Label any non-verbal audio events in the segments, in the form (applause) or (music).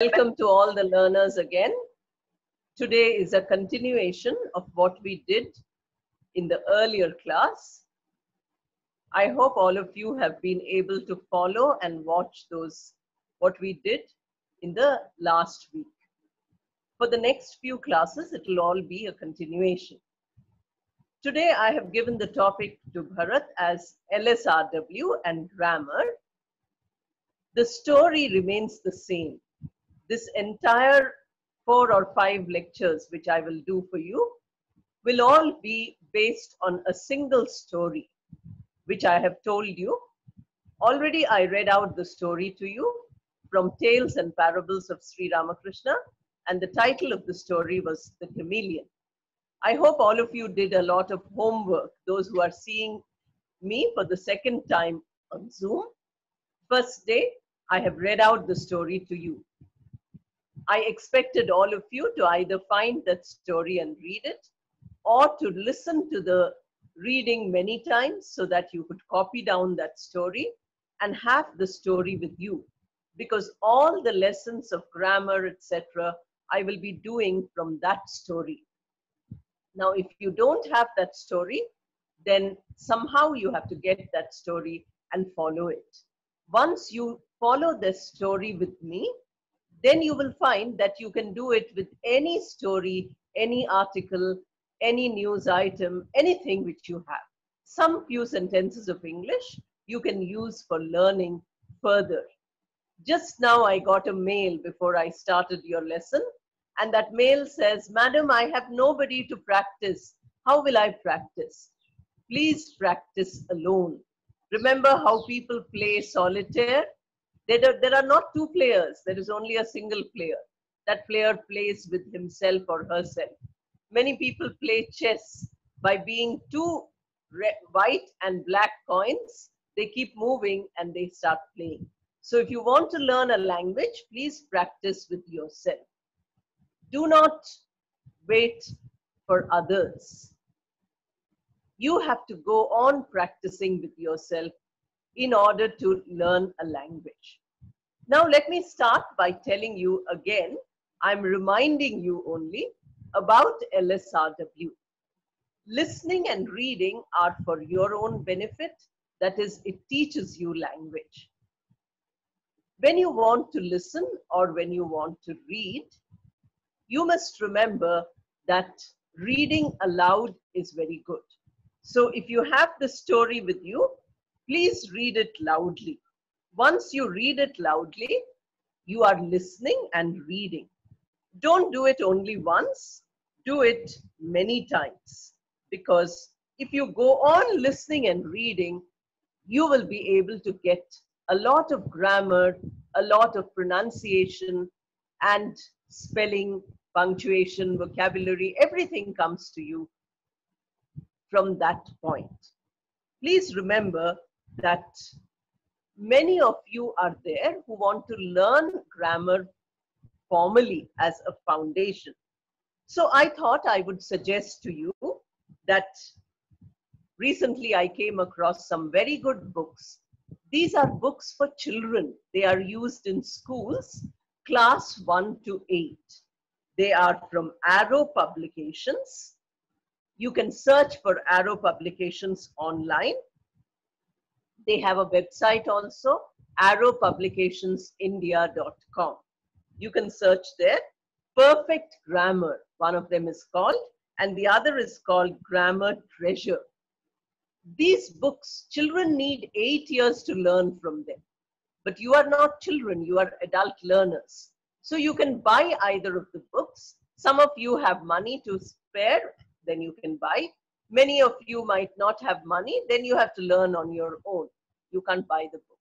Welcome to all the learners again. Today is a continuation of what we did in the earlier class. I hope all of you have been able to follow and watch those, what we did in the last week. For the next few classes, it will all be a continuation. Today, I have given the topic to Bharat as LSRW and grammar. The story remains the same. This entire four or five lectures, which I will do for you, will all be based on a single story, which I have told you. Already, I read out the story to you from Tales and Parables of Sri Ramakrishna, and the title of the story was The Chameleon. I hope all of you did a lot of homework, those who are seeing me for the second time on Zoom. First day, I have read out the story to you. I expected all of you to either find that story and read it or to listen to the reading many times so that you could copy down that story and have the story with you. Because all the lessons of grammar, etc., I will be doing from that story. Now, if you don't have that story, then somehow you have to get that story and follow it. Once you follow this story with me, then you will find that you can do it with any story, any article, any news item, anything which you have. Some few sentences of English you can use for learning further. Just now I got a mail before I started your lesson and that mail says, Madam, I have nobody to practice. How will I practice? Please practice alone. Remember how people play solitaire? There are, there are not two players, there is only a single player. That player plays with himself or herself. Many people play chess by being two white and black coins. They keep moving and they start playing. So if you want to learn a language, please practice with yourself. Do not wait for others. You have to go on practicing with yourself in order to learn a language. Now, let me start by telling you again, I'm reminding you only about LSRW. Listening and reading are for your own benefit, that is, it teaches you language. When you want to listen or when you want to read, you must remember that reading aloud is very good. So if you have the story with you, please read it loudly. Once you read it loudly, you are listening and reading. Don't do it only once, do it many times. Because if you go on listening and reading, you will be able to get a lot of grammar, a lot of pronunciation, and spelling punctuation, vocabulary, everything comes to you from that point. Please remember that many of you are there who want to learn grammar formally as a foundation. So I thought I would suggest to you that recently I came across some very good books. These are books for children. They are used in schools, class 1 to 8. They are from Arrow Publications. You can search for Arrow Publications online. They have a website also, arrowpublicationsindia.com. You can search there. Perfect Grammar, one of them is called, and the other is called Grammar Treasure. These books, children need eight years to learn from them. But you are not children, you are adult learners. So you can buy either of the books. Some of you have money to spare, then you can buy. Many of you might not have money, then you have to learn on your own. You can't buy the book.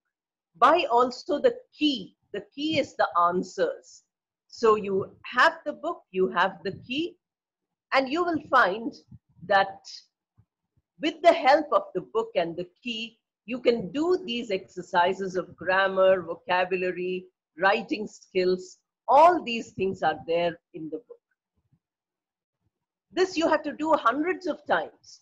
Buy also the key. The key is the answers. So you have the book, you have the key, and you will find that with the help of the book and the key, you can do these exercises of grammar, vocabulary, writing skills all these things are there in the book. This you have to do hundreds of times.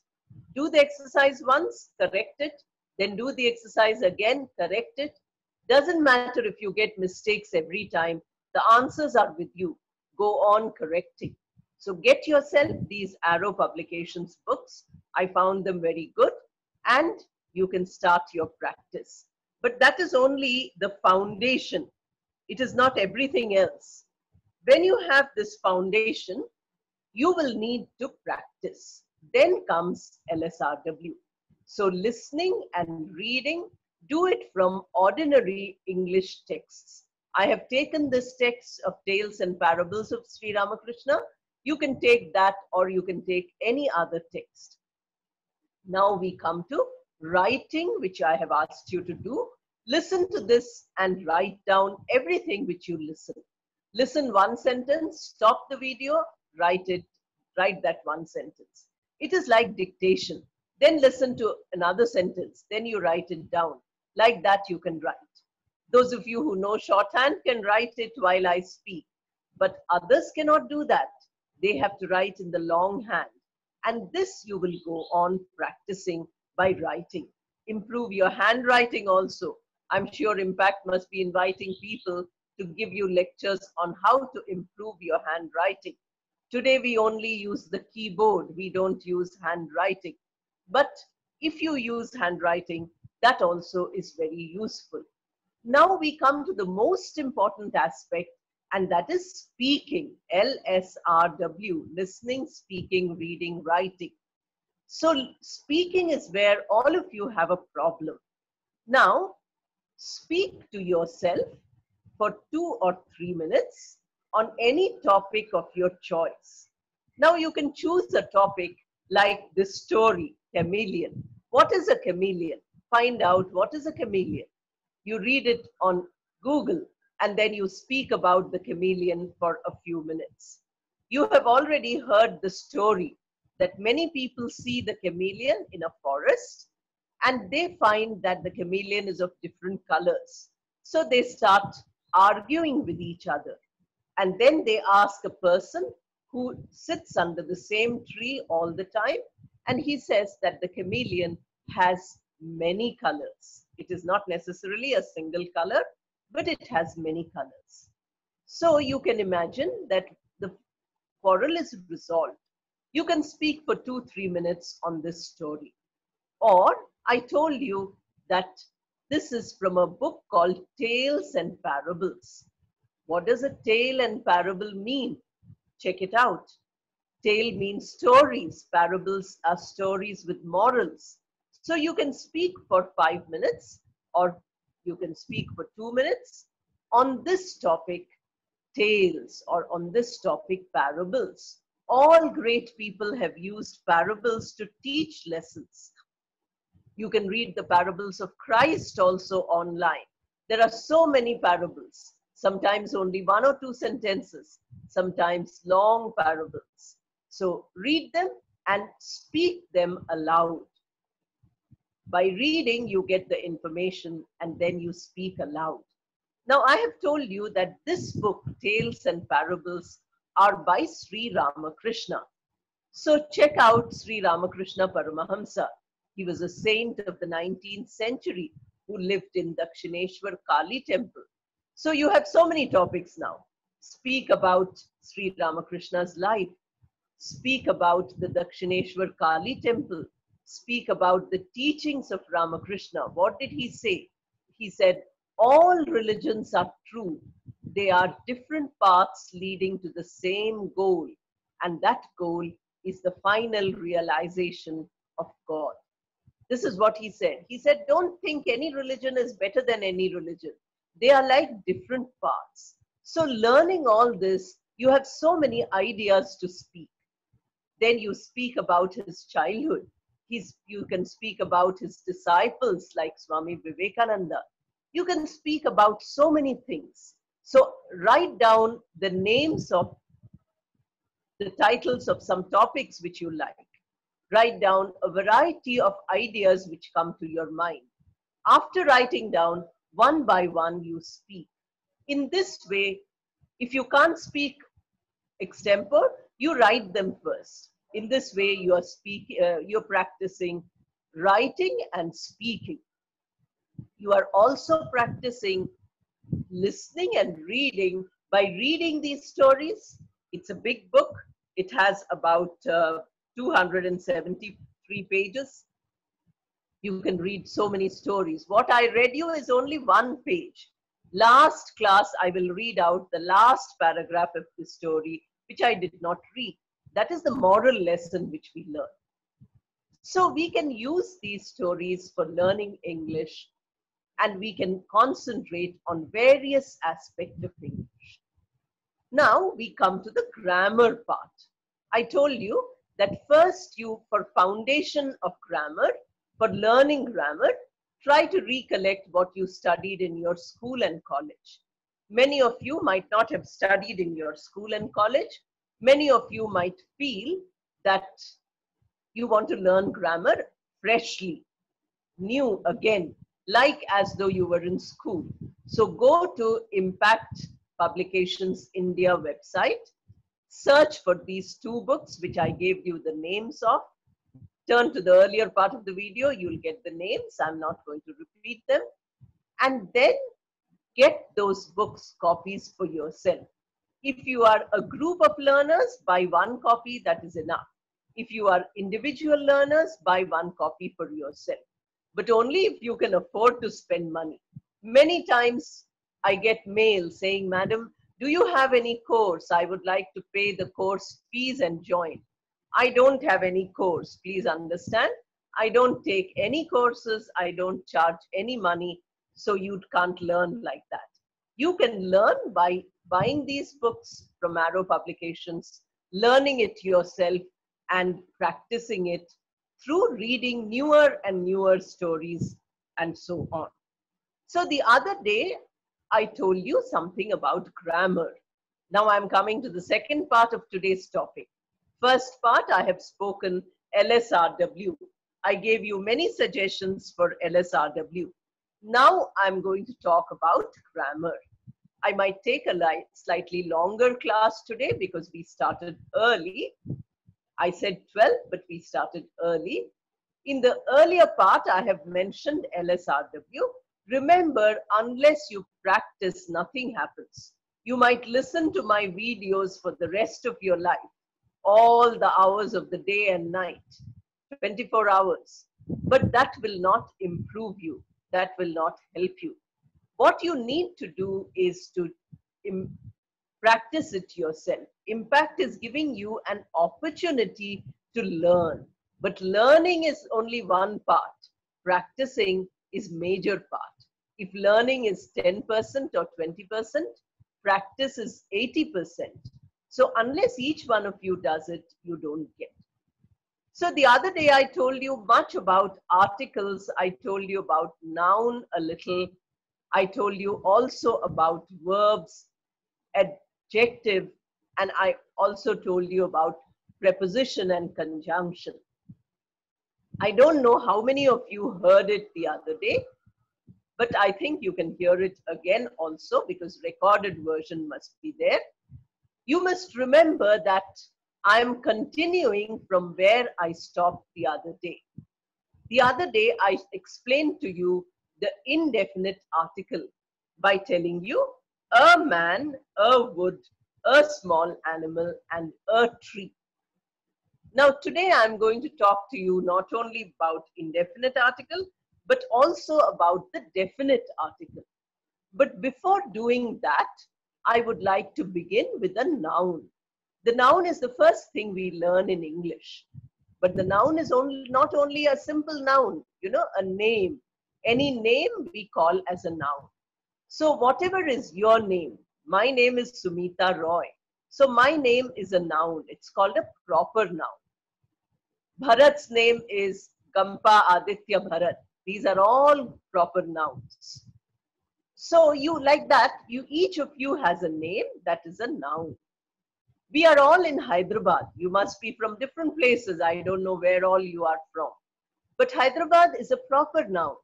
Do the exercise once, correct it, then do the exercise again, correct it. Doesn't matter if you get mistakes every time. The answers are with you. Go on correcting. So get yourself these Arrow Publications books. I found them very good and you can start your practice. But that is only the foundation. It is not everything else. When you have this foundation, you will need to practice. Then comes LSRW. So listening and reading, do it from ordinary English texts. I have taken this text of Tales and Parables of Sri Ramakrishna. You can take that or you can take any other text. Now we come to writing, which I have asked you to do. Listen to this and write down everything which you listen. Listen one sentence, stop the video, write it, write that one sentence. It is like dictation. Then listen to another sentence, then you write it down. Like that you can write. Those of you who know shorthand can write it while I speak, but others cannot do that. They have to write in the long hand. And this you will go on practicing by writing. Improve your handwriting also. I'm sure Impact must be inviting people to give you lectures on how to improve your handwriting. Today we only use the keyboard, we don't use handwriting. But if you use handwriting, that also is very useful. Now we come to the most important aspect, and that is speaking. LSRW, listening, speaking, reading, writing. So speaking is where all of you have a problem. Now, speak to yourself for two or three minutes on any topic of your choice. Now you can choose a topic like this story, chameleon. What is a chameleon? Find out what is a chameleon you read it on Google, and then you speak about the chameleon for a few minutes. You have already heard the story that many people see the chameleon in a forest and they find that the chameleon is of different colors. So they start arguing with each other. And then they ask a person who sits under the same tree all the time, and he says that the chameleon has many colors. It is not necessarily a single color, but it has many colors. So you can imagine that the quarrel is resolved. You can speak for two, three minutes on this story. Or I told you that this is from a book called Tales and Parables. What does a tale and parable mean? Check it out. Tale means stories. Parables are stories with morals. So you can speak for five minutes or you can speak for two minutes on this topic, tales, or on this topic, parables. All great people have used parables to teach lessons. You can read the parables of Christ also online. There are so many parables, sometimes only one or two sentences, sometimes long parables. So read them and speak them aloud. By reading, you get the information and then you speak aloud. Now, I have told you that this book, Tales and Parables, are by Sri Ramakrishna. So check out Sri Ramakrishna Paramahamsa. He was a saint of the 19th century who lived in Dakshineshwar Kali temple. So you have so many topics now. Speak about Sri Ramakrishna's life. Speak about the Dakshineshwar Kali temple speak about the teachings of Ramakrishna. What did he say? He said, All religions are true. They are different paths leading to the same goal. And that goal is the final realization of God. This is what he said. He said, Don't think any religion is better than any religion. They are like different parts. So, learning all this, you have so many ideas to speak. Then you speak about his childhood He's, you can speak about his disciples like Swami Vivekananda. You can speak about so many things. So write down the names of the titles of some topics which you like. Write down a variety of ideas which come to your mind. After writing down, one by one, you speak. In this way, if you can't speak extempore, you write them first. In this way, you are speaking, uh, you're practicing writing and speaking. You are also practicing listening and reading by reading these stories. It's a big book. It has about uh, 273 pages. You can read so many stories. What I read you is only one page. Last class, I will read out the last paragraph of the story, which I did not read. That is the moral lesson which we learn. So we can use these stories for learning English and we can concentrate on various aspects of English. Now we come to the grammar part. I told you that first you, for foundation of grammar, for learning grammar, try to recollect what you studied in your school and college. Many of you might not have studied in your school and college. Many of you might feel that you want to learn grammar freshly, new again, like as though you were in school. So go to Impact Publications India website, search for these two books, which I gave you the names of. Turn to the earlier part of the video, you'll get the names. I'm not going to repeat them. And then get those books copies for yourself. If you are a group of learners, buy one copy, that is enough. If you are individual learners, buy one copy for yourself but only if you can afford to spend money. Many times I get mail saying, Madam, do you have any course? I would like to pay the course fees and join. I don't have any course, please understand. I don't take any courses, I don't charge any money, so you can't learn like that. You can learn by buying these books from Arrow Publications, learning it yourself, and practicing it through reading newer and newer stories and so on. So the other day, I told you something about grammar. Now I'm coming to the second part of today's topic. First part, I have spoken LSRW. I gave you many suggestions for LSRW. Now I'm going to talk about grammar. I might take a slightly longer class today because we started early I said 12, but we started early. In the earlier part, I have mentioned LSRW. Remember, unless you practice, nothing happens. You might listen to my videos for the rest of your life, all the hours of the day and night, 24 hours. But that will not improve you. That will not help you. What you need to do is to practice it yourself. Impact is giving you an opportunity to learn. But learning is only one part. Practicing is major part. If learning is 10% or 20%, practice is 80%. So unless each one of you does it, you don't get. So the other day I told you much about articles. I told you about noun a little. I told you also about verbs, adjective, and I also told you about preposition and conjunction. I don't know how many of you heard it the other day, but I think you can hear it again also because recorded version must be there. You must remember that I am continuing from where I stopped the other day. The other day, I explained to you the indefinite article by telling you a man, a wood, a small animal, and a tree. Now, today I'm going to talk to you not only about indefinite article, but also about the definite article. But before doing that, I would like to begin with a noun. The noun is the first thing we learn in English. But the noun is only, not only a simple noun, you know, a name. Any name we call as a noun. So whatever is your name, my name is Sumita Roy. So my name is a noun. It's called a proper noun. Bharat's name is Gampa Aditya Bharat. These are all proper nouns. So you like that, you each of you has a name that is a noun. We are all in Hyderabad. You must be from different places. I don't know where all you are from. But Hyderabad is a proper noun.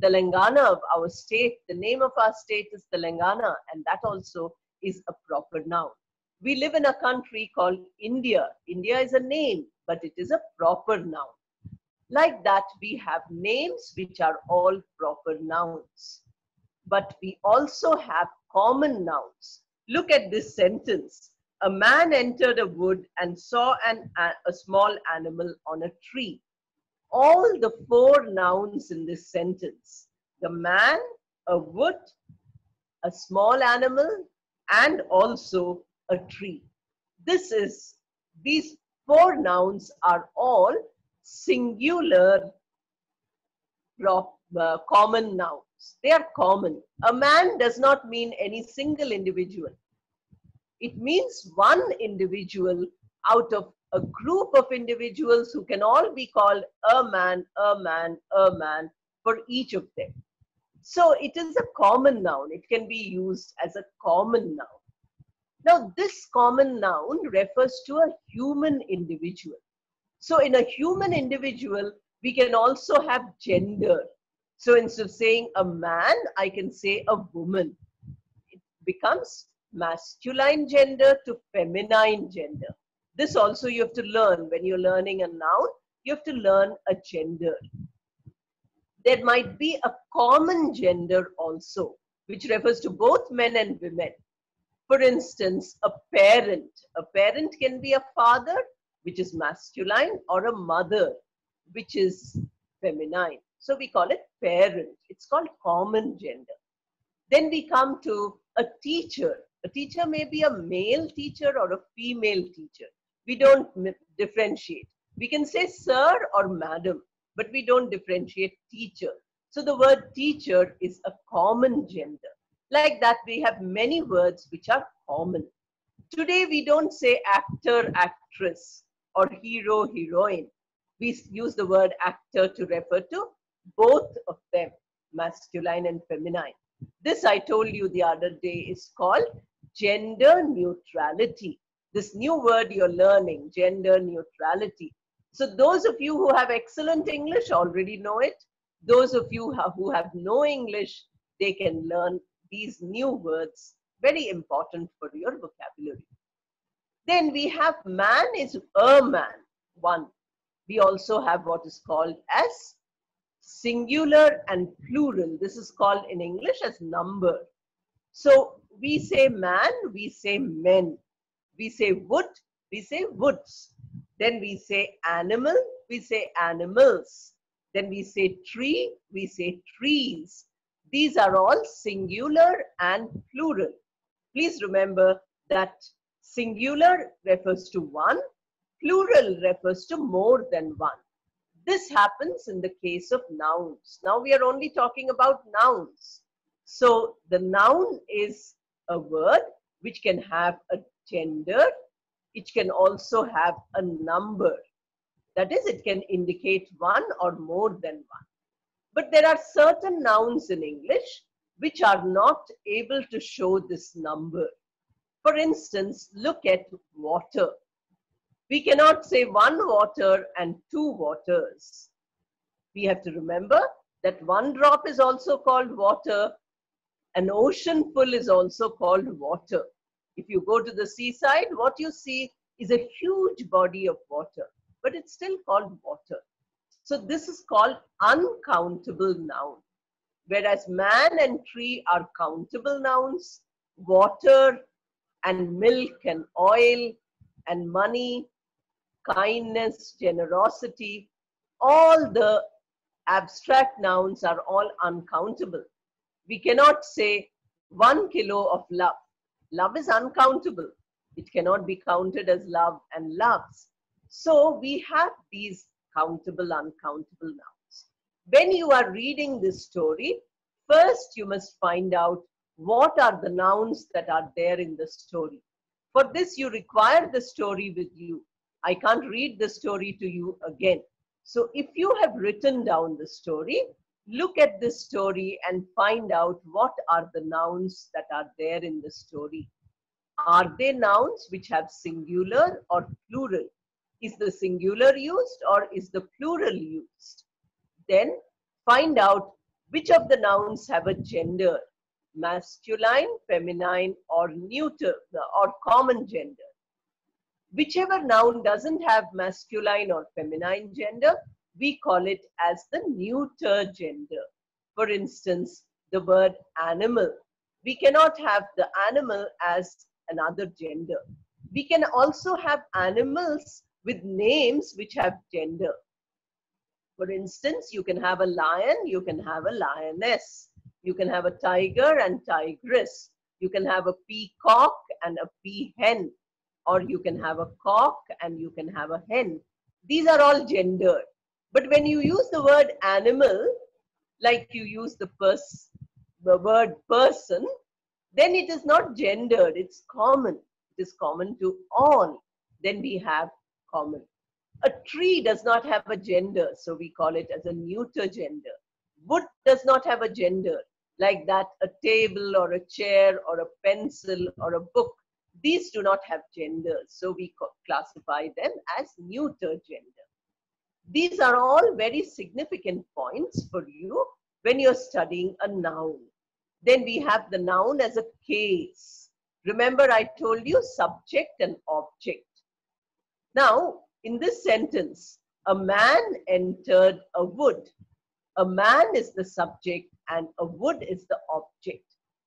Telangana of our state, the name of our state is Telangana, and that also is a proper noun. We live in a country called India. India is a name, but it is a proper noun. Like that, we have names which are all proper nouns. But we also have common nouns. Look at this sentence. A man entered a wood and saw an, a, a small animal on a tree. All the four nouns in this sentence, the man, a wood, a small animal, and also a tree. This is, these four nouns are all singular uh, common nouns. They are common. A man does not mean any single individual. It means one individual out of a group of individuals who can all be called a man, a man, a man for each of them. So it is a common noun. It can be used as a common noun. Now, this common noun refers to a human individual. So in a human individual, we can also have gender. So instead of saying a man, I can say a woman. It becomes masculine gender to feminine gender. This also you have to learn when you're learning a noun, you have to learn a gender. There might be a common gender also, which refers to both men and women. For instance, a parent. A parent can be a father, which is masculine, or a mother, which is feminine. So we call it parent. It's called common gender. Then we come to a teacher. A teacher may be a male teacher or a female teacher. We don't differentiate. We can say sir or madam, but we don't differentiate teacher. So the word teacher is a common gender. Like that, we have many words which are common. Today, we don't say actor, actress, or hero, heroine we use the word actor to refer to both of them, masculine and feminine. This I told you the other day is called gender neutrality. This new word you're learning, gender neutrality. So those of you who have excellent English already know it. Those of you who have no English, they can learn these new words, very important for your vocabulary. Then we have man is a man, one we also have what is called as singular and plural. This is called in English as number. So we say man, we say men. We say wood, we say woods. Then we say animal, we say animals. Then we say tree, we say trees. These are all singular and plural. Please remember that singular refers to one Plural refers to more than one. This happens in the case of nouns. Now we are only talking about nouns. So the noun is a word which can have a gender. It can also have a number. That is, it can indicate one or more than one. But there are certain nouns in English which are not able to show this number. For instance, look at water. We cannot say one water and two waters. We have to remember that one drop is also called water. An ocean full is also called water. If you go to the seaside, what you see is a huge body of water, but it's still called water. So this is called uncountable noun. Whereas man and tree are countable nouns, water and milk and oil and money kindness, generosity, all the abstract nouns are all uncountable. We cannot say one kilo of love. Love is uncountable. It cannot be counted as love and loves. So we have these countable, uncountable nouns. When you are reading this story, first you must find out what are the nouns that are there in the story. For this, you require the story with you. I can't read the story to you again. So if you have written down the story, look at this story and find out what are the nouns that are there in the story. Are they nouns which have singular or plural? Is the singular used or is the plural used? Then find out which of the nouns have a gender, masculine, feminine or neuter or common gender whichever noun doesn't have masculine or feminine gender, we call it as the neuter gender. For instance, the word animal. we cannot have the animal as another gender. We can also have animals with names which have gender. For instance, you can have a lion, you can have a lioness. You can have a tiger and tigress. You can have a peacock and a peahen. Or you can have a cock and you can have a hen. These are all gendered. But when you use the word animal, like you use the, pers- the word person, then it is not gendered, it's common. It is common to all. Then we have common. A tree does not have a gender, so we call it as a neuter gender. Wood does not have a gender, like that a table or a chair or a pencil or a book. These do not have gender, so we classify them as neuter gender. These are all very significant points for you when you're studying a noun. Then we have the noun as a case. Remember I told you subject and object. Now, in this sentence, a man entered a wood. A man is the subject and a wood is the object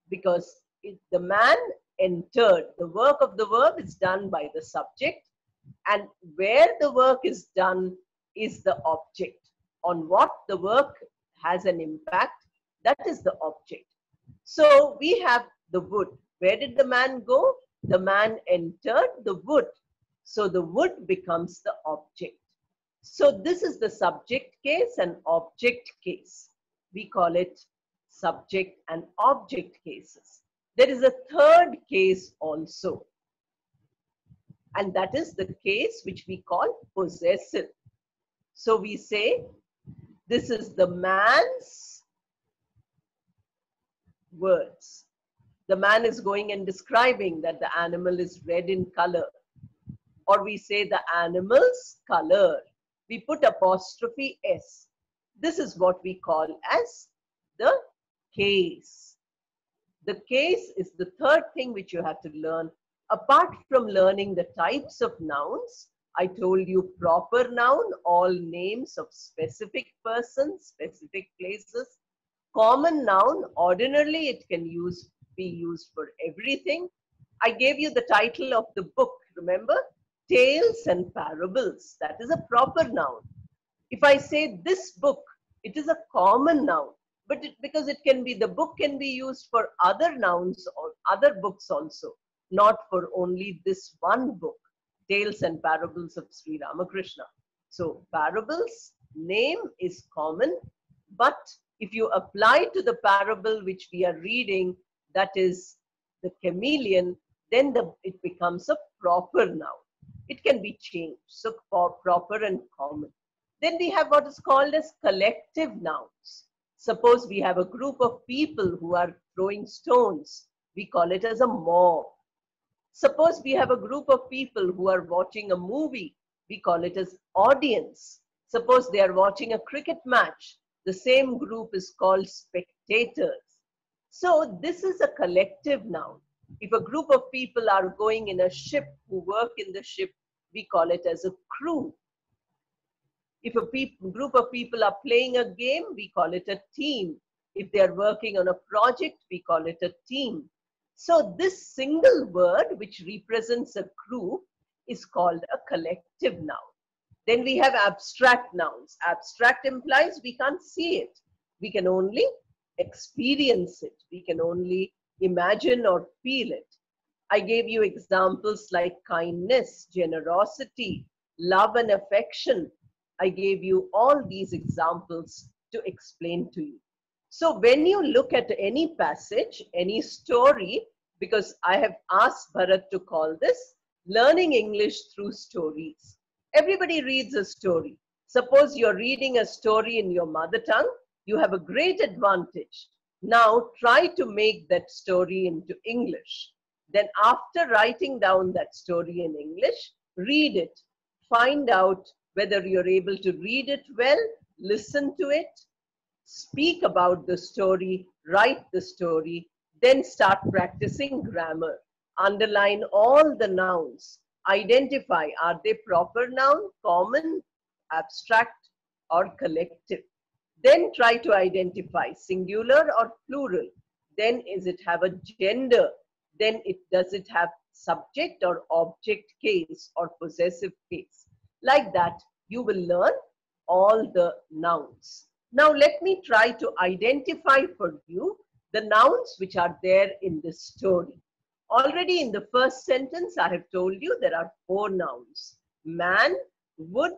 because it, the man entered, the work of the verb is done by the subject and where the work is done is the object. On what the work has an impact, that is the object. So we have the wood. Where did the man go? The man entered the wood. So the wood becomes the object. So this is the subject case and object case. We call it subject and object cases. There is a third case also. And that is the case which we call possessive. So we say, this is the man's words. The man is going and describing that the animal is red in color. Or we say the animal's color. We put apostrophe S. This is what we call as the case. The case is the third thing which you have to learn. Apart from learning the types of nouns, I told you proper noun, all names of specific persons, specific places. Common noun, ordinarily it can use be used for everything. I gave you the title of the book, remember? Tales and Parables. That is a proper noun. If I say this book, it is a common noun. But it, because it can be, the book can be used for other nouns or other books also, not for only this one book tales and parables of Sri Ramakrishna. So parables, name is common, but if you apply to the parable which we are reading, that is the chameleon, then the, it becomes a proper noun. It can be changed, so proper and common. Then we have what is called as collective nouns. Suppose we have a group of people who are throwing stones. We call it as a mob. Suppose we have a group of people who are watching a movie. We call it as audience. Suppose they are watching a cricket match. The same group is called spectators. So this is a collective noun. If a group of people are going in a ship who work in the ship, we call it as a crew. If a group of people are playing a game, we call it a team. If they are working on a project, we call it a team. So this single word which represents a group is called a collective noun. Then we have abstract nouns. Abstract implies we can't see it. We can only experience it. We can only imagine or feel it. I gave you examples like kindness, generosity, love and affection. I gave you all these examples to explain to you. So when you look at any passage, any story, because I have asked Bharat to call this learning English through stories. Everybody reads a story. Suppose you're reading a story in your mother tongue, you have a great advantage. Now try to make that story into English. Then after writing down that story in English, read it. Find out whether you're able to read it well, listen to it, speak about the story, write the story, then start practicing grammar. Underline all the nouns. Identify, are they proper noun, common, abstract, or collective? Then try to identify singular or plural. then is it have a gender then it does it have subject or object case or possessive case like that you will learn all the nouns now let me try to identify for you the nouns which are there in this story already in the first sentence i have told you there are four nouns man wood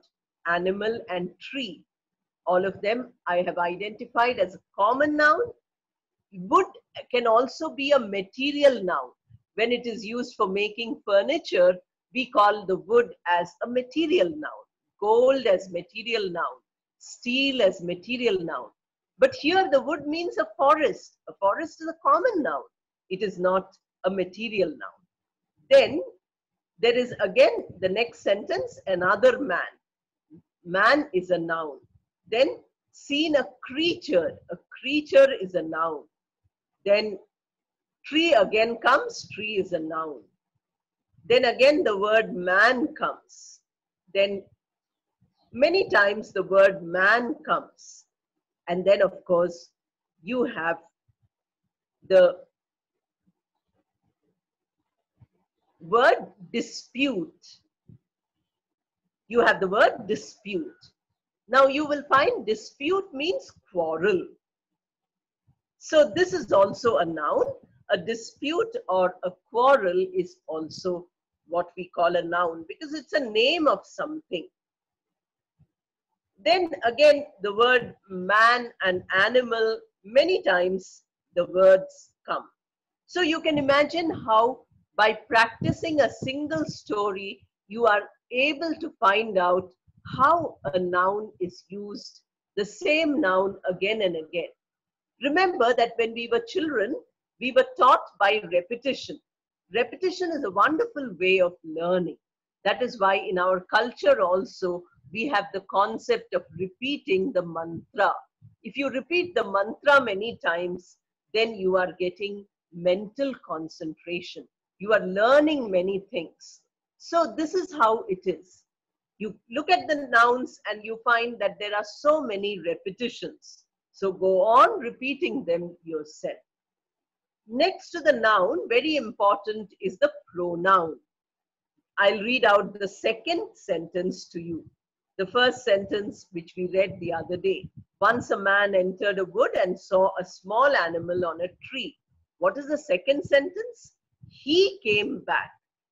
animal and tree all of them I have identified as a common noun. Wood can also be a material noun. When it is used for making furniture, we call the wood as a material noun, gold as material noun, steel as material noun. But here the wood means a forest. A forest is a common noun. It is not a material noun. Then there is again the next sentence, another man. Man is a noun. Then seen a creature. A creature is a noun. Then tree again comes. Tree is a noun. Then again the word man comes. Then many times the word man comes. And then of course you have the word dispute. You have the word dispute. Now you will find dispute means quarrel. So this is also a noun. A dispute or a quarrel is also what we call a noun because it's a name of something. Then again, the word man and animal, many times the words come. So you can imagine how by practicing a single story, you are able to find out how a noun is used, the same noun again and again. Remember that when we were children, we were taught by repetition. Repetition is a wonderful way of learning. That is why in our culture also, we have the concept of repeating the mantra. If you repeat the mantra many times, then you are getting mental concentration. You are learning many things. So this is how it is. You look at the nouns and you find that there are so many repetitions. So go on repeating them yourself. Next to the noun, very important is the pronoun. I'll read out the second sentence to you. The first sentence, which we read the other day. Once a man entered a wood and saw a small animal on a tree. What is the second sentence? He came back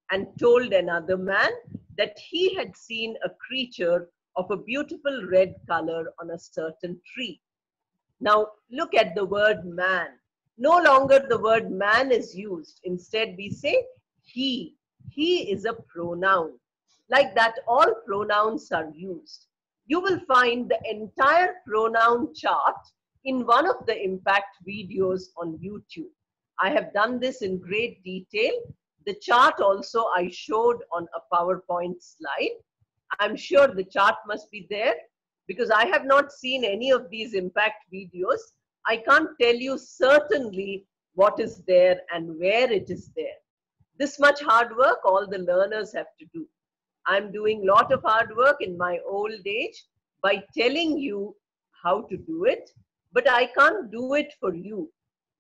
and told another man that he had seen a creature of a beautiful red color on a certain tree. Now look at the word man. No longer the word man is used. Instead we say he. He is a pronoun. Like that all pronouns are used. You will find the entire pronoun chart in one of the impact videos on YouTube. I have done this in great detail the chart also I showed on a PowerPoint slide. I'm sure the chart must be there because I have not seen any of these impact videos. I can't tell you certainly what is there and where it is there. This much hard work all the learners have to do. I'm doing a lot of hard work in my old age by telling you how to do it, but I can't do it for you.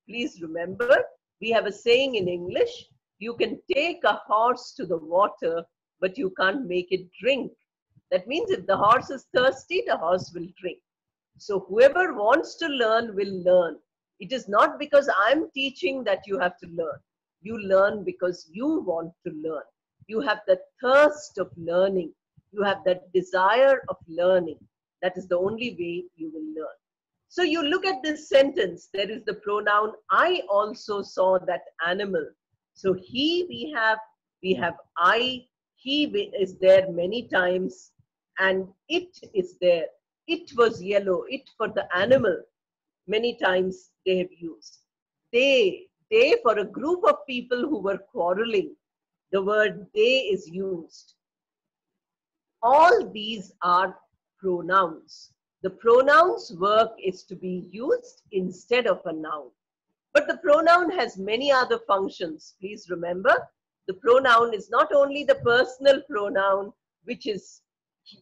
Please remember, we have a saying in English, you can take a horse to the water, but you can't make it drink. That means if the horse is thirsty, the horse will drink. So whoever wants to learn will learn. It is not because I'm teaching that you have to learn. You learn because you want to learn. You have the thirst of learning. You have that desire of learning. That is the only way you will learn. So you look at this sentence, there is the pronoun, I also saw that animal. So he we have, we have I, he is there many times and it is there. It was yellow, it for the animal, many times they have used. They, they for a group of people who were quarreling, the word they is used. All these are pronouns. The pronouns work is to be used instead of a noun. But the pronoun has many other functions. Please remember, the pronoun is not only the personal pronoun, which is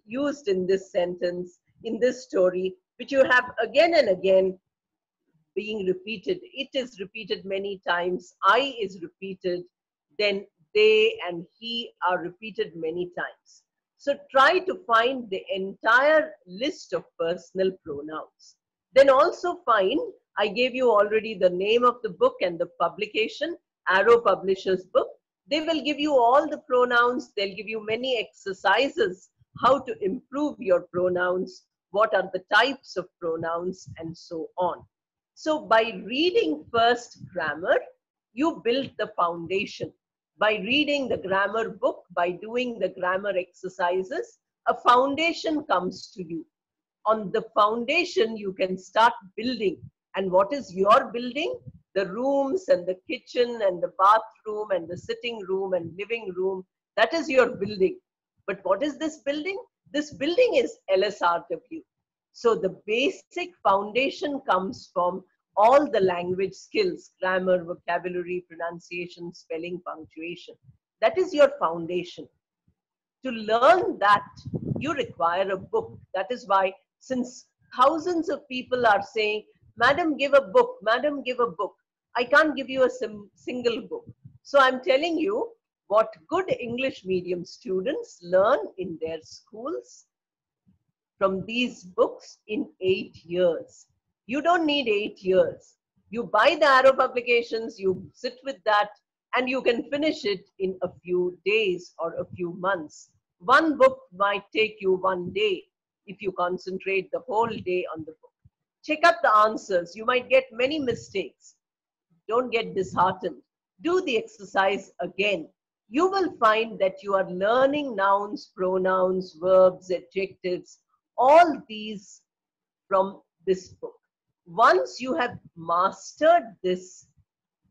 used in this sentence, in this story, which you have again and again being repeated, it is repeated many times, I is repeated, then they and he are repeated many times. So try to find the entire list of personal pronouns. Then also find, I gave you already the name of the book and the publication, Arrow Publishers book. They will give you all the pronouns. They'll give you many exercises, how to improve your pronouns, what are the types of pronouns and so on. So by reading first grammar, you build the foundation by reading the grammar book, by doing the grammar exercises, a foundation comes to you. On the foundation, you can start building. And what is your building? The rooms and the kitchen and the bathroom and the sitting room and living room. That is your building. But what is this building? This building is LSRW. So the basic foundation comes from all the language skills, grammar, vocabulary, pronunciation, spelling, punctuation. That is your foundation. To learn that, you require a book. That is why, since thousands of people are saying, Madam, give a book, Madam, give a book, I can't give you a single book. So I'm telling you what good English medium students learn in their schools from these books in eight years. You don't need eight years. You buy the Arrow publications, you sit with that, and you can finish it in a few days or a few months. One book might take you one day if you concentrate the whole day on the book. Check up the answers. You might get many mistakes. Don't get disheartened. Do the exercise again. You will find that you are learning nouns, pronouns, verbs, adjectives, all these from this book once you have mastered this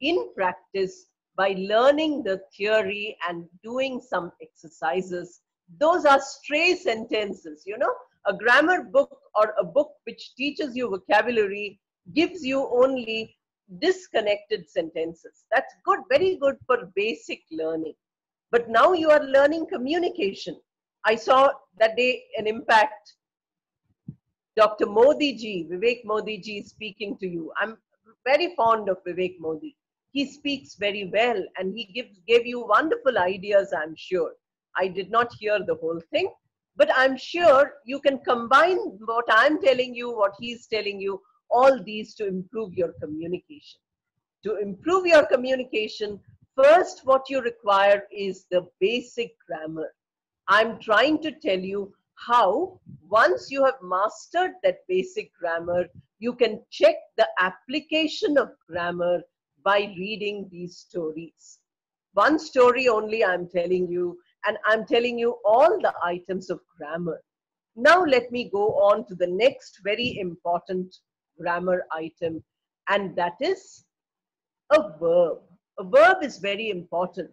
in practice by learning the theory and doing some exercises, those are stray sentences. You know, a grammar book or a book which teaches you vocabulary gives you only disconnected sentences. That's good, very good for basic learning. But now you are learning communication. I saw that day an impact Dr. Modi ji, Vivek Modi ji is speaking to you. I'm very fond of Vivek Modi. He speaks very well and he gives, gave you wonderful ideas, I'm sure. I did not hear the whole thing, but I'm sure you can combine what I'm telling you, what he's telling you, all these to improve your communication. To improve your communication, first what you require is the basic grammar. I'm trying to tell you how once you have mastered that basic grammar, you can check the application of grammar by reading these stories. One story only I'm telling you, and I'm telling you all the items of grammar. Now let me go on to the next very important grammar item, and that is a verb. A verb is very important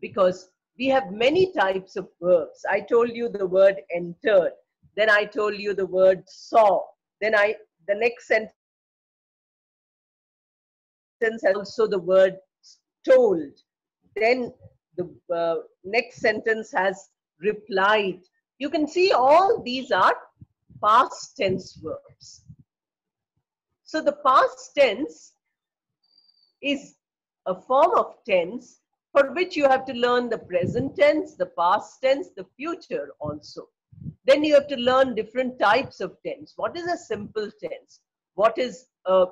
because we have many types of verbs. I told you the word entered. Then I told you the word saw. Then I, the next sentence has also the word told. Then the uh, next sentence has replied. You can see all these are past tense verbs. So the past tense is a form of tense for which you have to learn the present tense, the past tense, the future also. Then you have to learn different types of tense. What is a simple tense? What is a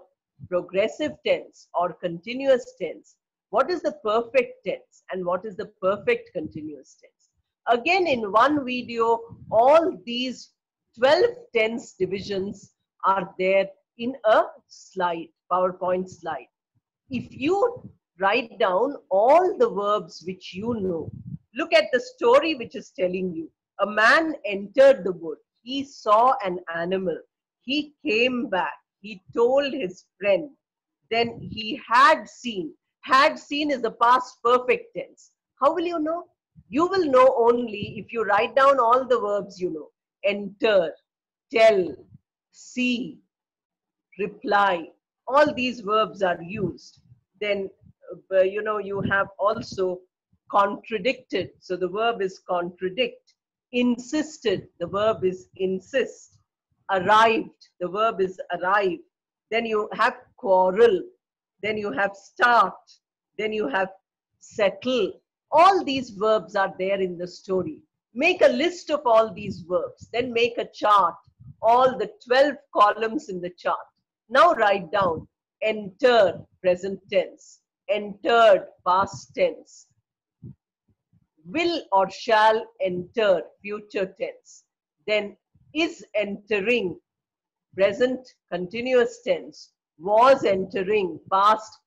progressive tense or continuous tense? What is the perfect tense and what is the perfect continuous tense? Again, in one video, all these 12 tense divisions are there in a slide, PowerPoint slide. If you write down all the verbs which you know. Look at the story which is telling you. A man entered the wood. He saw an animal. He came back. He told his friend. Then he had seen. Had seen is the past perfect tense. How will you know? You will know only if you write down all the verbs you know. Enter, tell, see, reply. All these verbs are used. Then you know, you have also contradicted. So the verb is contradict. Insisted, the verb is insist. Arrived, the verb is arrive. Then you have quarrel, then you have start, then you have settle. All these verbs are there in the story. Make a list of all these verbs, then make a chart, all the 12 columns in the chart. Now write down enter present tense, entered, past tense, will or shall enter, future tense. Then is entering, present continuous tense, was entering, past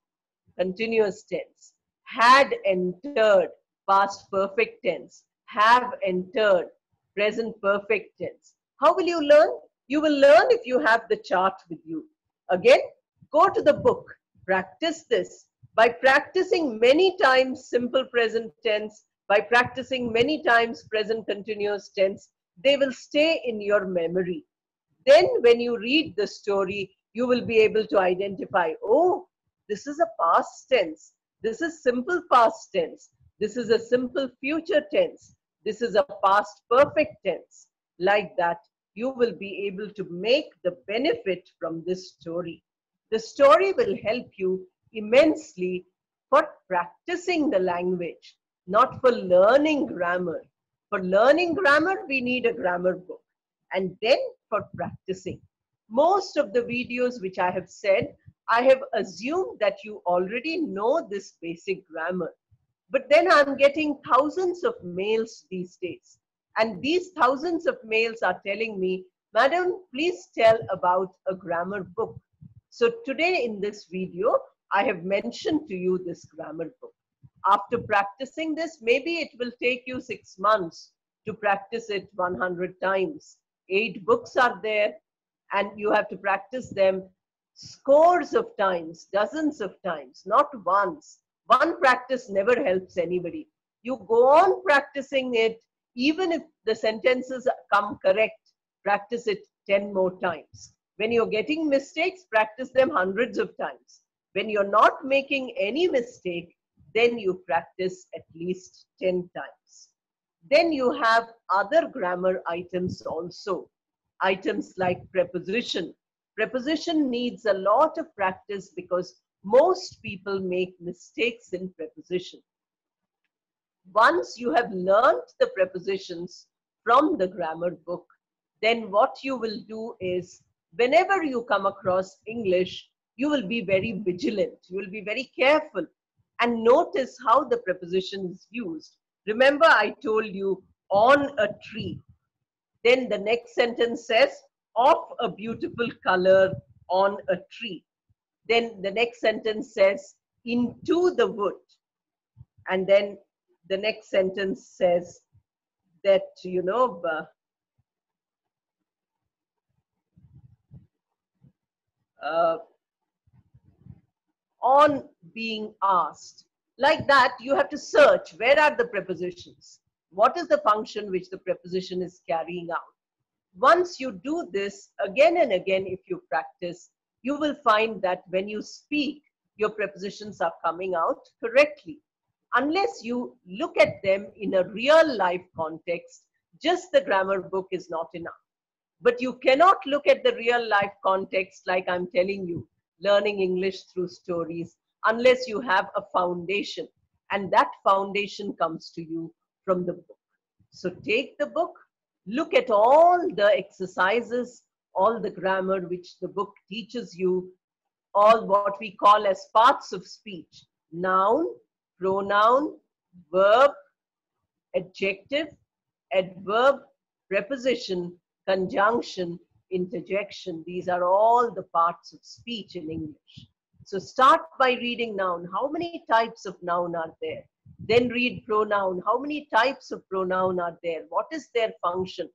continuous tense, had entered, past perfect tense, have entered, present perfect tense. How will you learn? You will learn if you have the chart with you. Again, go to the book, practice this. By practicing many times simple present tense, by practicing many times present continuous tense, they will stay in your memory. Then when you read the story, you will be able to identify, oh, this is a past tense. This is simple past tense. This is a simple future tense. This is a past perfect tense. Like that, you will be able to make the benefit from this story. The story will help you immensely for practicing the language, not for learning grammar. For learning grammar, we need a grammar book. And then for practicing. Most of the videos which I have said, I have assumed that you already know this basic grammar. But then I'm getting thousands of mails these days. And these thousands of mails are telling me, Madam, please tell about a grammar book. So today in this video, I have mentioned to you this grammar book. After practicing this, maybe it will take you six months to practice it 100 times. Eight books are there and you have to practice them scores of times, dozens of times, not once. One practice never helps anybody. You go on practicing it, even if the sentences come correct, practice it 10 more times. When you're getting mistakes, practice them hundreds of times. When you're not making any mistake, then you practice at least 10 times. Then you have other grammar items also. Items like preposition. Preposition needs a lot of practice because most people make mistakes in preposition. Once you have learned the prepositions from the grammar book, then what you will do is whenever you come across English, you will be very vigilant. You will be very careful and notice how the preposition is used. Remember, I told you on a tree. Then the next sentence says of a beautiful color on a tree. Then the next sentence says into the wood. And then the next sentence says that, you know, uh, on being asked. Like that, you have to search where are the prepositions? What is the function which the preposition is carrying out? Once you do this again and again, if you practice, you will find that when you speak, your prepositions are coming out correctly. Unless you look at them in a real life context, just the grammar book is not enough. But you cannot look at the real life context like I'm telling you, learning English through stories, unless you have a foundation. And that foundation comes to you from the book. So take the book, look at all the exercises, all the grammar which the book teaches you, all what we call as parts of speech noun, pronoun, verb, adjective, adverb, preposition, conjunction, interjection. These are all the parts of speech in English. So start by reading noun. How many types of noun are there? Then read pronoun. How many types of pronoun are there? What is their function?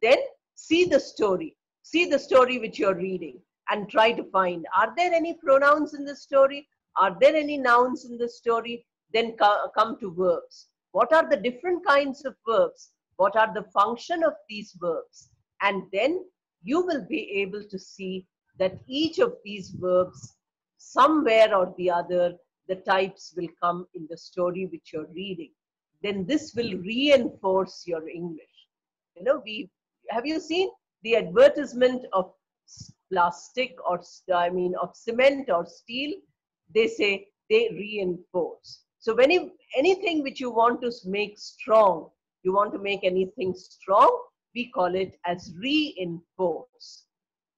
Then see the story. See the story which you're reading and try to find, are there any pronouns in the story? Are there any nouns in the story? Then come to verbs. What are the different kinds of verbs? What are the function of these verbs? And then you will be able to see that each of these verbs, somewhere or the other, the types will come in the story which you're reading. Then this will reinforce your English. You know, we have you seen the advertisement of plastic or, I mean, of cement or steel, they say they reinforce. So when you, anything which you want to make strong, you want to make anything strong, we call it as reinforce.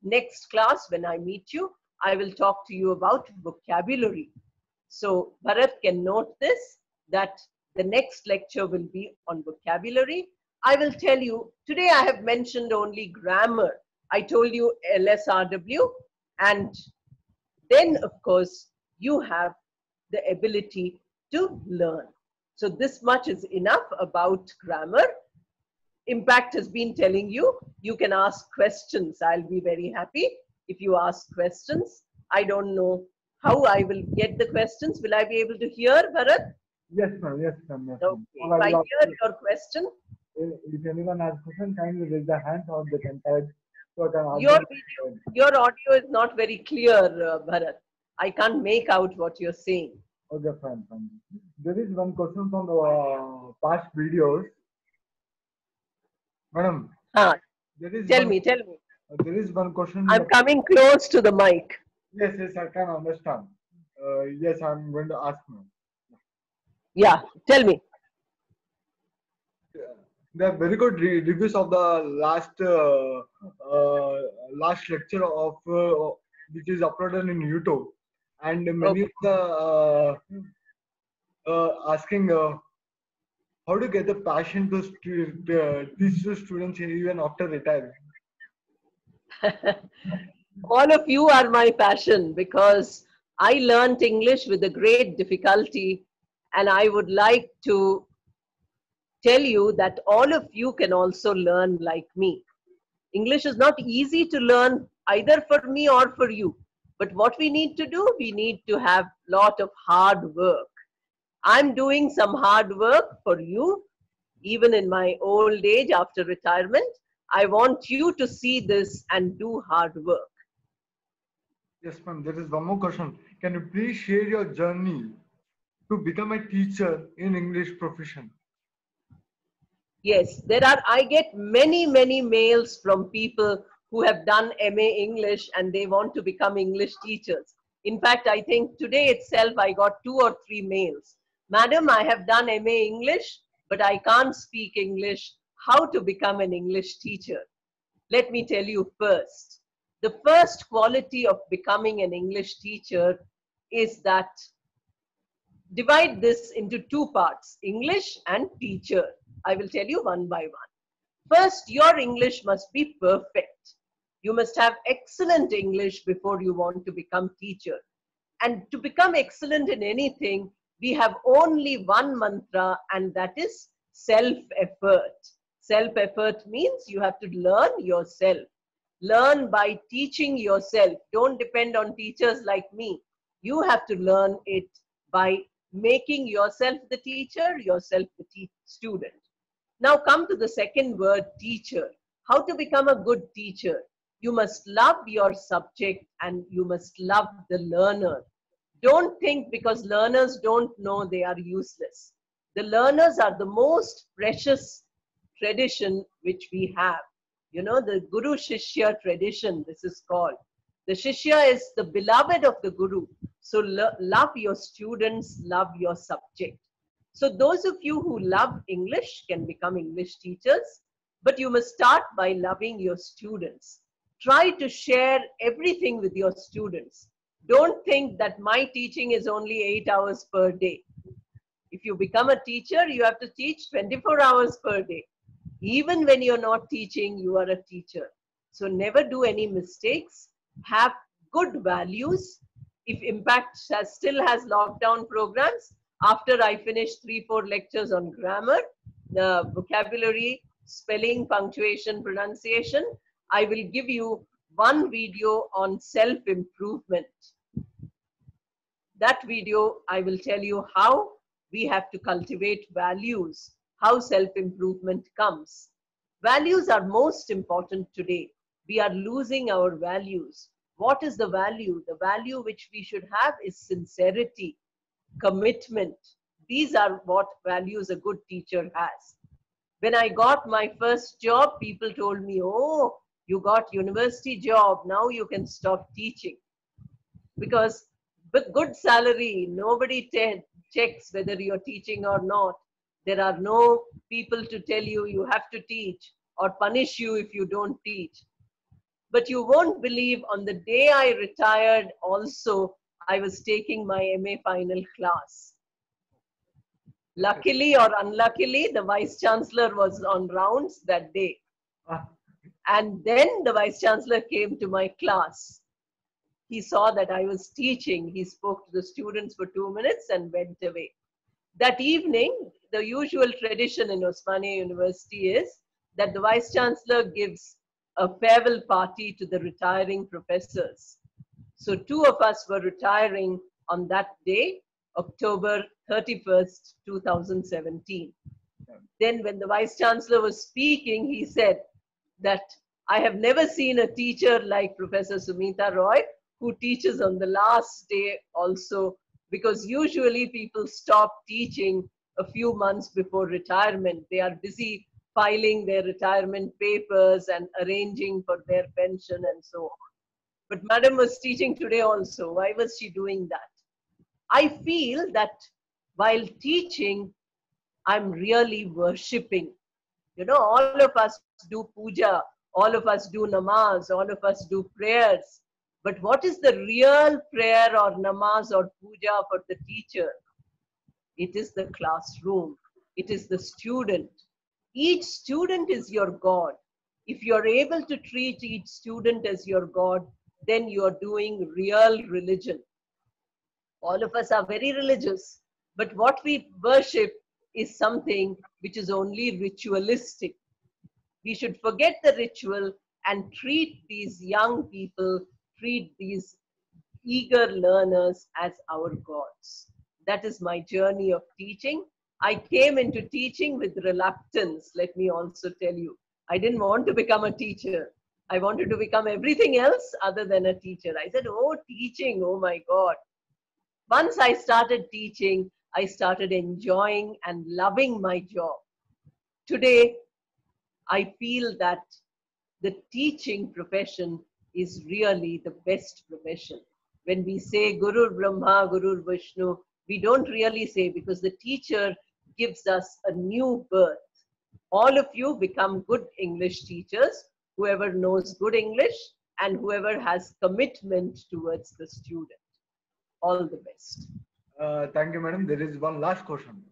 Next class, when I meet you, I will talk to you about vocabulary. So Bharat can note this, that the next lecture will be on vocabulary. I will tell you, today I have mentioned only grammar. I told you LSRW and then of course you have the ability to learn. So this much is enough about grammar. Impact has been telling you, you can ask questions. I'll be very happy if you ask questions. I don't know how I will get the questions. Will I be able to hear, Bharat? Yes, ma'am. Yes, ma'am. Yes, okay. If I hear your question. If anyone has question, kindly raise the hand or they can type. So your, video, your audio is not very clear, uh, Bharat. I can't make out what you're saying. Okay, fine, fine. There is one question from the uh, past videos. Madam. Ah, there is tell one, me, tell me. Uh, there is one question. I'm coming close to the mic. Yes, yes, I can understand. Uh, yes, I'm going to ask now. Yeah, tell me. There are very good re reviews of the last uh, uh, last lecture of uh, which is uploaded in YouTube, and many okay. of the uh, uh, asking how to get the passion to teach to students even after retiring. (laughs) all of you are my passion because I learned English with a great difficulty and I would like to tell you that all of you can also learn like me. English is not easy to learn either for me or for you. But what we need to do, we need to have lot of hard work. I'm doing some hard work for you, even in my old age after retirement. I want you to see this and do hard work. Yes, ma'am. There is one more question. Can you please share your journey to become a teacher in English profession? Yes, there are, I get many, many mails from people who have done MA English and they want to become English teachers. In fact, I think today itself I got two or three mails. Madam, I have done MA English, but I can't speak English. How to become an English teacher? Let me tell you first the first quality of becoming an English teacher is that divide this into two parts, English and teacher. I will tell you one by one. First, your English must be perfect. You must have excellent English before you want to become teacher. And to become excellent in anything, we have only one mantra and that is self-effort. Self-effort means you have to learn yourself. Learn by teaching yourself. Don't depend on teachers like me. You have to learn it by making yourself the teacher, yourself the te student. Now come to the second word, teacher. How to become a good teacher? You must love your subject and you must love the learner. Don't think because learners don't know they are useless. The learners are the most precious tradition which we have you know, the Guru Shishya tradition, this is called. The Shishya is the beloved of the Guru. So lo love your students, love your subject. So those of you who love English can become English teachers, but you must start by loving your students. Try to share everything with your students. Don't think that my teaching is only eight hours per day. If you become a teacher, you have to teach 24 hours per day. Even when you're not teaching, you are a teacher. So never do any mistakes. Have good values. If Impact has, still has lockdown programs, after I finish three, four lectures on grammar, the vocabulary, spelling, punctuation, pronunciation, I will give you one video on self-improvement. That video, I will tell you how we have to cultivate values how self-improvement comes. Values are most important today. We are losing our values. What is the value? The value which we should have is sincerity, commitment. These are what values a good teacher has. When I got my first job, people told me, oh, you got university job, now you can stop teaching. Because with good salary, nobody checks whether you're teaching or not. There are no people to tell you you have to teach or punish you if you don't teach. But you won't believe on the day I retired, also, I was taking my MA final class. Luckily or unluckily, the vice chancellor was on rounds that day. Ah. And then the vice chancellor came to my class. He saw that I was teaching. He spoke to the students for two minutes and went away. That evening, the usual tradition in Osmania University is that the vice chancellor gives a farewell party to the retiring professors. So, two of us were retiring on that day, October 31st, 2017. Then, when the vice chancellor was speaking, he said, that I have never seen a teacher like Professor Sumita Roy who teaches on the last day also, because usually people stop teaching a few months before retirement. They are busy filing their retirement papers and arranging for their pension and so on. But Madam was teaching today also. Why was she doing that? I feel that while teaching, I'm really worshipping you know, all of us do puja, all of us do namaz, all of us do prayers. But what is the real prayer or namaz or puja for the teacher? It is the classroom, it is the student. Each student is your God. If you're able to treat each student as your God, then you're doing real religion. All of us are very religious, but what we worship is something which is only ritualistic. We should forget the ritual and treat these young people, treat these eager learners as our gods. That is my journey of teaching. I came into teaching with reluctance, let me also tell you. I didn't want to become a teacher. I wanted to become everything else other than a teacher. I said, Oh, teaching, oh my God. Once I started teaching, I started enjoying and loving my job. Today, I feel that the teaching profession is really the best profession. When we say Guru Brahma, Guru Vishnu, we don't really say because the teacher gives us a new birth. All of you become good English teachers, whoever knows good English and whoever has commitment towards the student. All the best. uh, thank you, madam. There is one last question.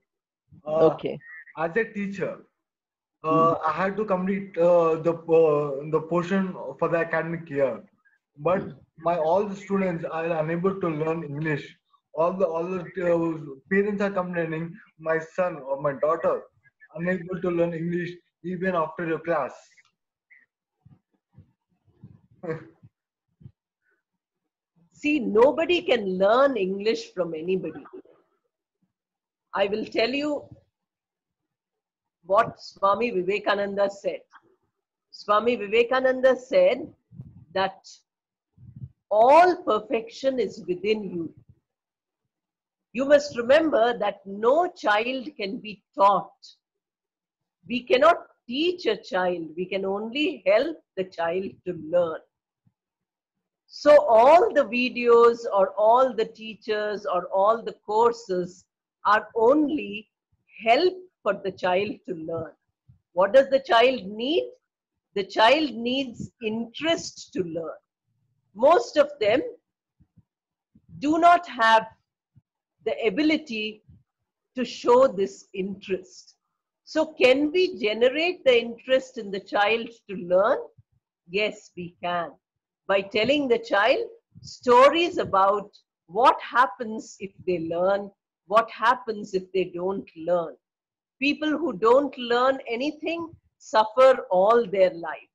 Uh, okay. As a teacher, uh, I had to complete uh, the uh, the portion for the academic year, but my all the students are unable to learn English. All the all the uh, parents are complaining. My son or my daughter unable to learn English even after your class. (laughs) See, nobody can learn English from anybody. I will tell you what Swami Vivekananda said. Swami Vivekananda said that all perfection is within you. You must remember that no child can be taught. We cannot teach a child, we can only help the child to learn. So, all the videos or all the teachers or all the courses are only help for the child to learn. What does the child need? The child needs interest to learn. Most of them do not have the ability to show this interest. So, can we generate the interest in the child to learn? Yes, we can. By telling the child stories about what happens if they learn, what happens if they don't learn. People who don't learn anything suffer all their life.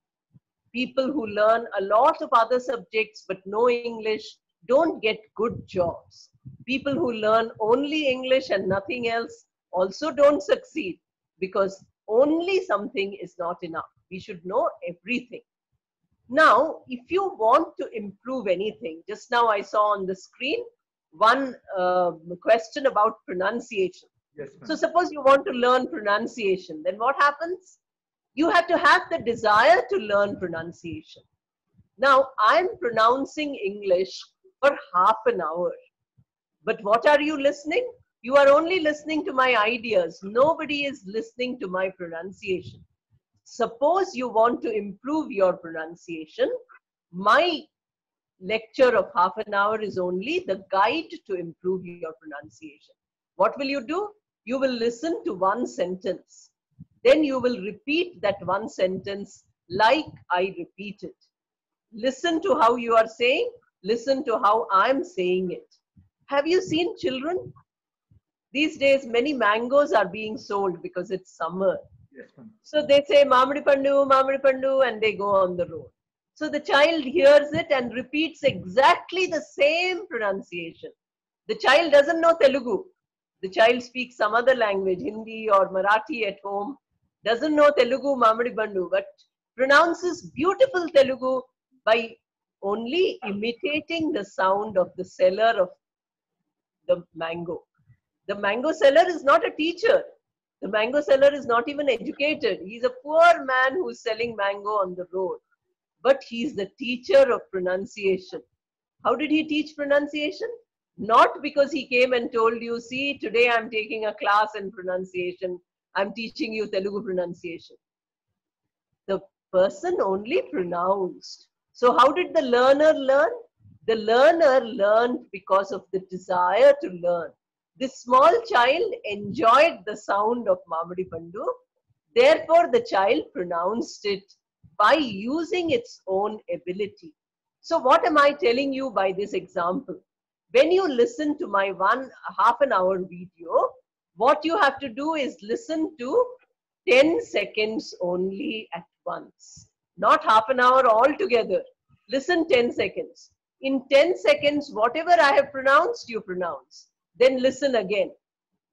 People who learn a lot of other subjects but no English don't get good jobs. People who learn only English and nothing else also don't succeed because only something is not enough. We should know everything. Now, if you want to improve anything, just now I saw on the screen one uh, question about pronunciation. So, suppose you want to learn pronunciation, then what happens? You have to have the desire to learn pronunciation. Now, I'm pronouncing English for half an hour. But what are you listening? You are only listening to my ideas. Nobody is listening to my pronunciation. Suppose you want to improve your pronunciation. My lecture of half an hour is only the guide to improve your pronunciation. What will you do? You will listen to one sentence. Then you will repeat that one sentence like I repeat it. Listen to how you are saying, listen to how I'm saying it. Have you seen children? These days, many mangoes are being sold because it's summer. Yes. So they say Mamadi Pandu, Mamadi Pandu, and they go on the road. So the child hears it and repeats exactly the same pronunciation. The child doesn't know Telugu. The child speaks some other language, Hindi or Marathi at home, doesn't know Telugu, Mamadi Pandu, but pronounces beautiful Telugu by only imitating the sound of the seller of the mango. The mango seller is not a teacher. The mango seller is not even educated. He's a poor man who's selling mango on the road. But he's the teacher of pronunciation. How did he teach pronunciation? Not because he came and told you, see, today I'm taking a class in pronunciation. I'm teaching you Telugu pronunciation. The person only pronounced. So, how did the learner learn? The learner learned because of the desire to learn. This small child enjoyed the sound of Mamadi Pandu. Therefore, the child pronounced it by using its own ability. So, what am I telling you by this example? When you listen to my one half an hour video, what you have to do is listen to 10 seconds only at once, not half an hour altogether. Listen 10 seconds. In 10 seconds, whatever I have pronounced, you pronounce. Then listen again.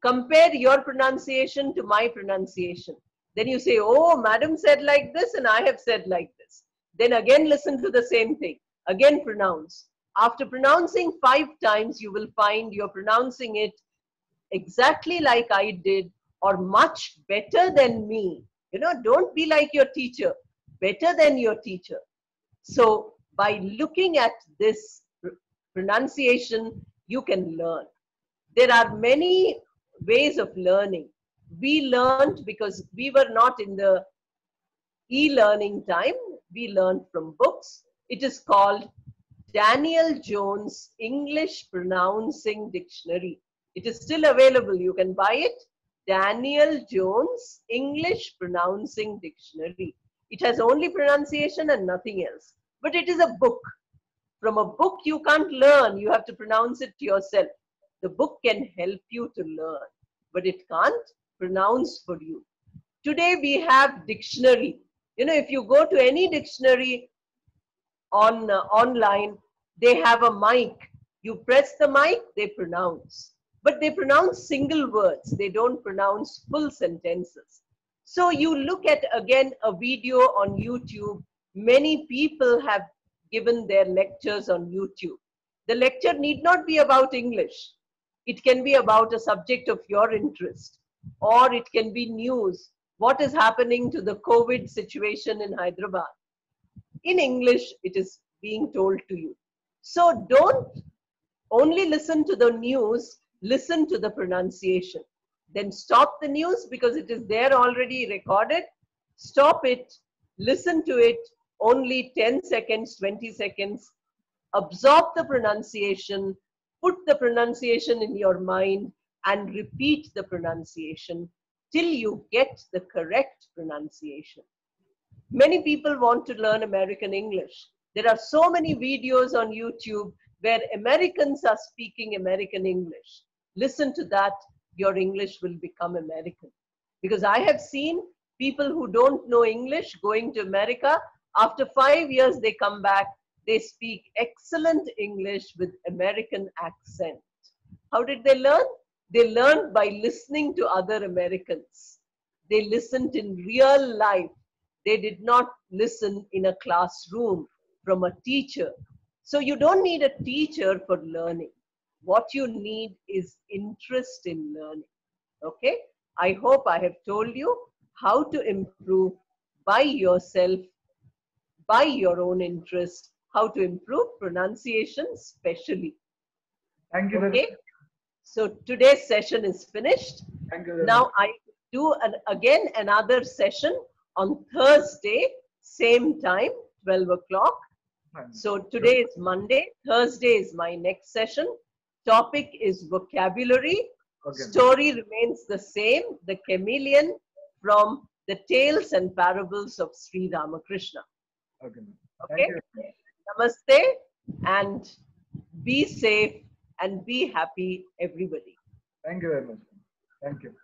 Compare your pronunciation to my pronunciation. Then you say, Oh, madam said like this, and I have said like this. Then again, listen to the same thing. Again, pronounce. After pronouncing five times, you will find you're pronouncing it exactly like I did or much better than me. You know, don't be like your teacher, better than your teacher. So, by looking at this pronunciation, you can learn. There are many ways of learning. We learned because we were not in the e learning time, we learned from books. It is called Daniel Jones English Pronouncing Dictionary. It is still available. You can buy it. Daniel Jones English Pronouncing Dictionary. It has only pronunciation and nothing else. But it is a book. From a book, you can't learn. You have to pronounce it to yourself. The book can help you to learn, but it can't pronounce for you. Today, we have dictionary. You know, if you go to any dictionary on uh, online, they have a mic. You press the mic, they pronounce. But they pronounce single words. They don't pronounce full sentences. So you look at again a video on YouTube. Many people have given their lectures on YouTube. The lecture need not be about English. It can be about a subject of your interest, or it can be news. What is happening to the COVID situation in Hyderabad? In English, it is being told to you. So don't only listen to the news, listen to the pronunciation. Then stop the news because it is there already recorded. Stop it, listen to it, only 10 seconds, 20 seconds. Absorb the pronunciation, put the pronunciation in your mind, and repeat the pronunciation till you get the correct pronunciation. Many people want to learn American English. There are so many videos on YouTube where Americans are speaking American English. Listen to that, your English will become American. Because I have seen people who don't know English going to America, after five years, they come back, they speak excellent English with American accent. How did they learn? They learned by listening to other Americans. They listened in real life. They did not listen in a classroom from a teacher. So you don't need a teacher for learning. What you need is interest in learning. Okay? I hope I have told you how to improve by yourself, by your own interest, how to improve pronunciation, specially. Thank you. Okay. So today's session is finished. Thank you. Now I do an, again another session on Thursday, same time, 12 o'clock. So today is Monday, Thursday is my next session. Topic is vocabulary. Okay. Story remains the same, the chameleon from the tales and parables of Sri Ramakrishna. Okay. Okay? Namaste and be safe and be happy, everybody. Thank you very much. Thank you.